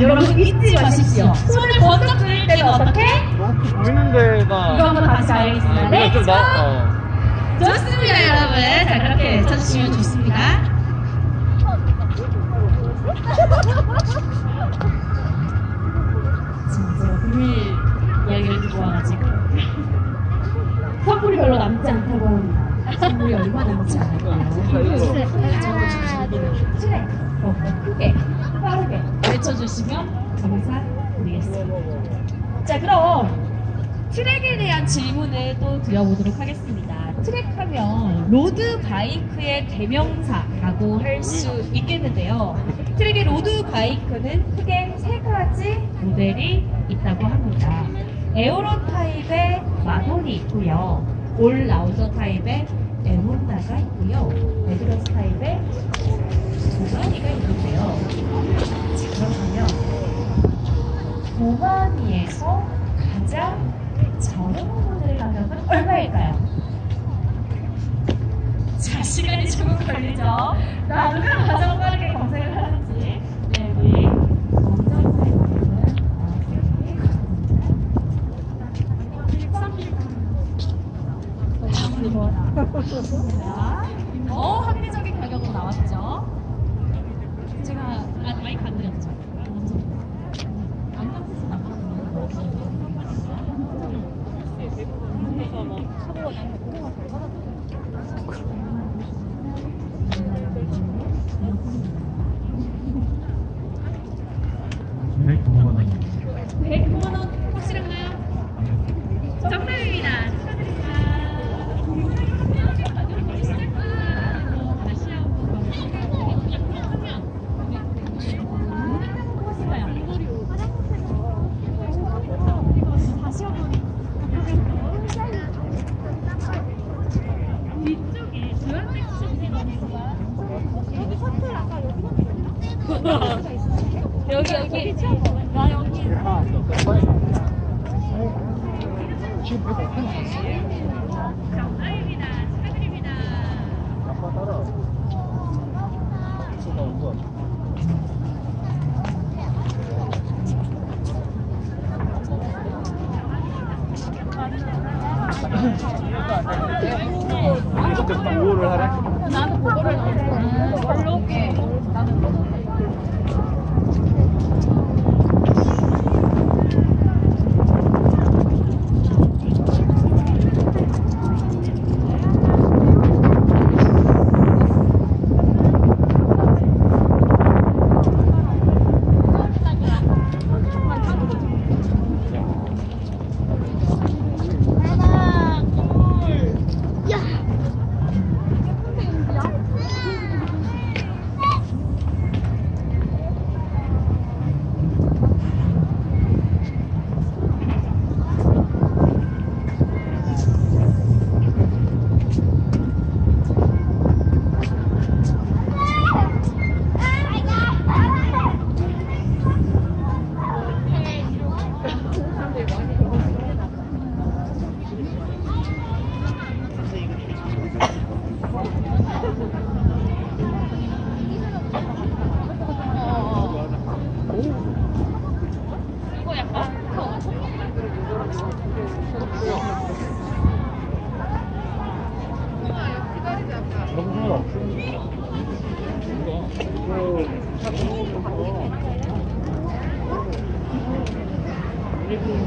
여러분 잊지 마십시오. 손을 번쩍 들릴 때는 어떻게? 보이는 데가 이거 한번 다시 가야겠습니다. 아, 네. 그냥 좀 나, 어. 좋습니다, 여러분. 자, 그렇게 외쳐주시면 좋습니다. 지금 제가 비밀 이야기를 듣고 와가지고 선물이 별로 남지 않다고 합니다. 선물이 얼마 남지 않을까요? Trek 더 크게 빠르게 외쳐 주시면 감사드리겠습니다. 자 그럼 Trek에 대한 질문을 또 드려보도록 하겠습니다. Trek하면 road bike의 대명사라고 할 수 있겠는데요. Trek의 road bike는 크게 세 가지 모델이 있다고 합니다. aero 타입의 Madone이 있고요. 올 라우더 타입의 에몬다가 있고요. 레드러스 타입 도마니에서 가장 저렴한 모델 가격은 얼마일까요? 자, 시간이 조금 걸리죠? 자, 누가 가장 빠르게 검색을 하는지. 네, 우리 먼저 가격은 자, 어, 합리적인 가격으로 나왔죠? 제가 아, 마이크 안 드렸죠? 안경 쓰지 네, 궁금하다. 109만 원 확실한가요? 정답입니다. 축하드립니다. 다시 한번 다시 한번 뒤쪽에 주황색 주세요. 여기 여기 나 여기 정답입니다. 축하드립니다. 이것 부터 5호를 하래? 나는 그거를 음, 걸로 올게. 나는 그거. 이거 약간 너무 없어. 네.